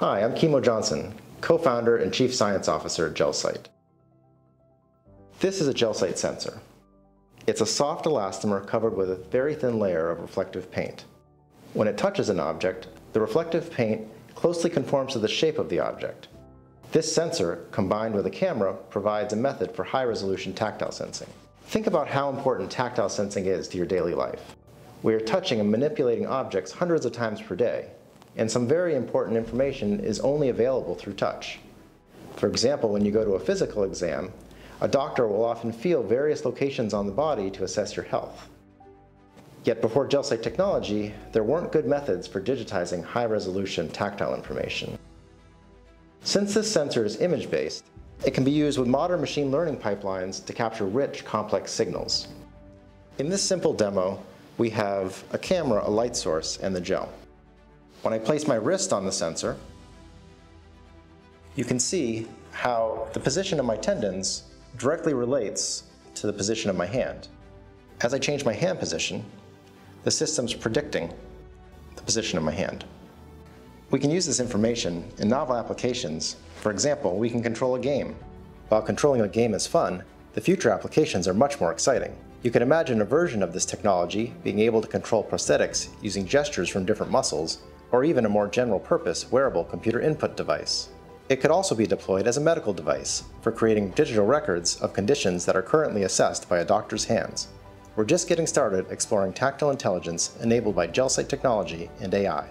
Hi, I'm Kimo Johnson, co-founder and chief science officer at GelSight. This is a GelSight sensor. It's a soft elastomer covered with a very thin layer of reflective paint. When it touches an object, the reflective paint closely conforms to the shape of the object. This sensor, combined with a camera, provides a method for high-resolution tactile sensing. Think about how important tactile sensing is to your daily life. We are touching and manipulating objects hundreds of times per day, and some very important information is only available through touch. For example, when you go to a physical exam, a doctor will often feel various locations on the body to assess your health. Yet before GelSight technology, there weren't good methods for digitizing high-resolution tactile information. Since this sensor is image-based, it can be used with modern machine learning pipelines to capture rich, complex signals. In this simple demo, we have a camera, a light source, and the gel. When I place my wrist on the sensor, you can see how the position of my tendons directly relates to the position of my hand. As I change my hand position, the system's predicting the position of my hand. We can use this information in novel applications. For example, we can control a game. While controlling a game is fun, the future applications are much more exciting. You can imagine a version of this technology being able to control prosthetics using gestures from different muscles, or even a more general purpose wearable computer input device. It could also be deployed as a medical device for creating digital records of conditions that are currently assessed by a doctor's hands. We're just getting started exploring tactile intelligence enabled by GelSight technology and AI.